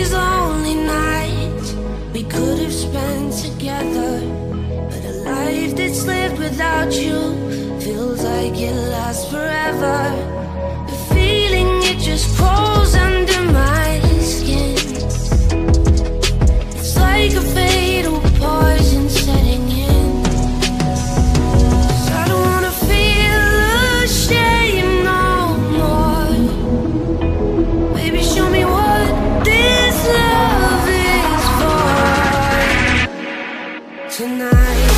these lonely nights we could have spent together. But a life that's lived without you feels like it lasts forever. The feeling it just pours. tonight.